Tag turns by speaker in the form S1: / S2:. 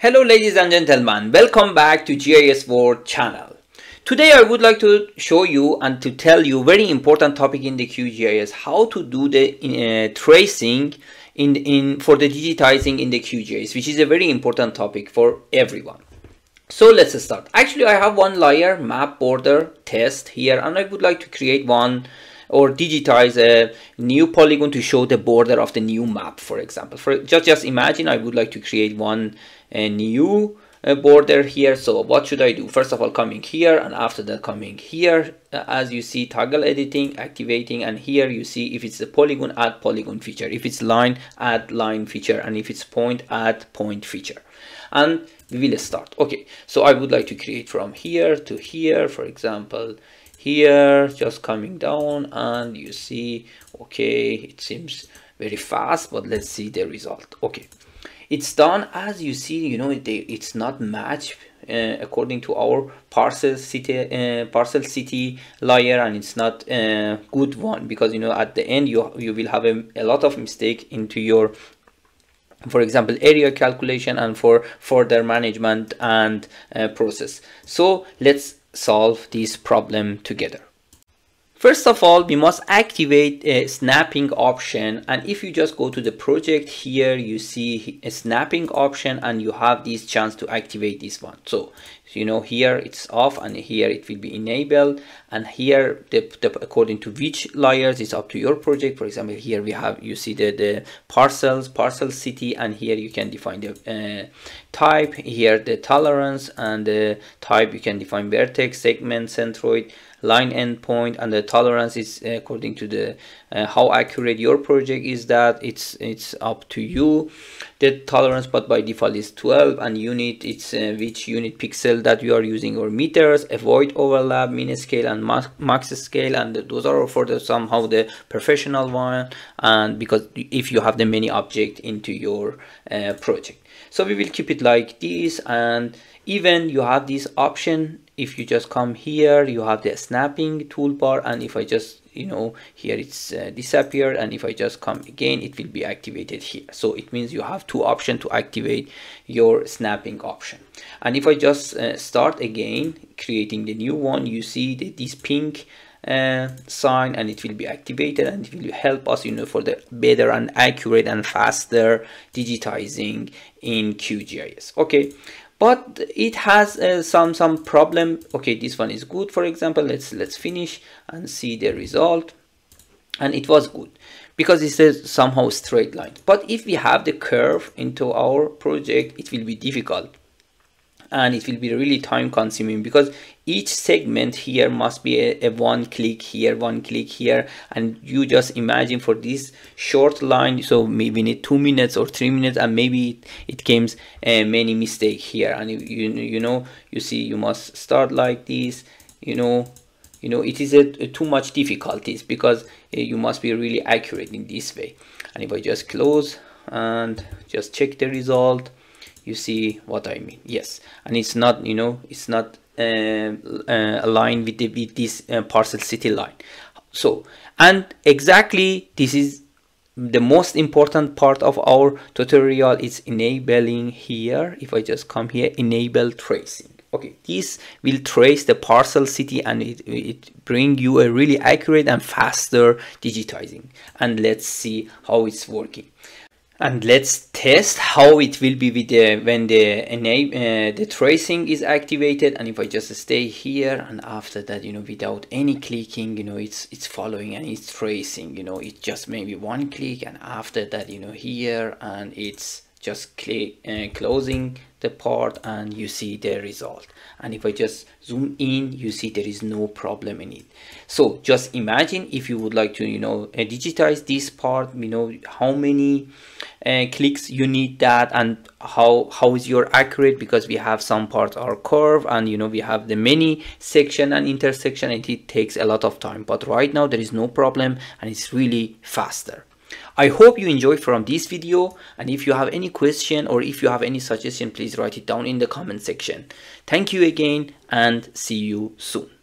S1: Hello ladies and gentlemen, welcome back to GIS World channel. Today I would like to show you and to tell you very important topic in the QGIS, how to do the uh, tracing in, in for the digitizing in the QGIS, which is a very important topic for everyone. So let's start. Actually I have one layer map border test here and I would like to create one or digitize a new polygon to show the border of the new map for example. For just just imagine i would like to create one a new uh, border here. So what should i do? First of all coming here and after that coming here. Uh, as you see toggle editing activating and here you see if it's a polygon add polygon feature. If it's line add line feature. And if it's point add point feature. And we will start. Okay. So i would like to create from here to here for example here just coming down and you see okay it seems very fast but let's see the result. Okay. It's done as you see you know it's not matched uh, according to our parcel city uh, parcel city layer and it's not a uh, good one because you know at the end you you will have a, a lot of mistake into your for example area calculation and for further management and uh, process. So let's solve this problem together First of all, we must activate a snapping option and if you just go to the project here, you see a snapping option and you have this chance to activate this one. So, you know, here it's off and here it will be enabled and here, the, the, according to which layers, it's up to your project. For example, here we have, you see the, the parcels, parcel city and here you can define the uh, type, here the tolerance and the type you can define vertex, segment, centroid, line endpoint and the tolerance is uh, according to the uh, how accurate your project is that it's it's up to you. The tolerance but by default is 12 and unit it's uh, which unit pixel that you are using or meters avoid overlap min scale and max, max scale and those are for the somehow the professional one and because if you have the many object into your uh, project. So we will keep it like this and even you have this option if you just come here you have the snapping toolbar and if I just you know here it's uh, disappeared and if I just come again it will be activated here. So it means you have two options to activate your snapping option. And if I just uh, start again creating the new one you see that this pink sign and it will be activated and it will help us you know for the better and accurate and faster digitizing in QGIS okay but it has uh, some some problem. Okay this one is good for example. Let's let's finish and see the result. And it was good because it says somehow straight line. But if we have the curve into our project it will be difficult and it will be really time consuming because each segment here must be a, a, one click here one click here. And you just imagine for this short line so maybe need two minutes or three minutes and maybe it, it comes uh, many mistake here. And you, you you know you see you must start like this you know you know it is a, a too much difficulties because uh, you must be really accurate in this way. And if i just close and just check the result you see what I mean. Yes. And it's not you know it's not uh, uh, aligned with, the, with this uh, parcel city line. So and exactly this is the most important part of our tutorial is enabling here. If I just come here enable tracing. Okay this will trace the parcel city and it, it bring you a really accurate and faster digitizing. And let's see how it's working and let's test how it will be with the when the uh, the tracing is activated. And if i just stay here and after that you know without any clicking you know it's it's following and it's tracing you know it's just maybe one click and after that you know here and it's just click uh, closing the part and you see the result. And if I just zoom in you see there is no problem in it. So just imagine if you would like to you know uh, digitize this part you know how many uh, clicks you need that and how how is your accurate because we have some parts are curved and you know we have the many section and intersection and it takes a lot of time. But right now there is no problem and it's really faster I hope you enjoyed from this video and if you have any question or if you have any suggestion please write it down in the comment section. Thank you again and see you soon.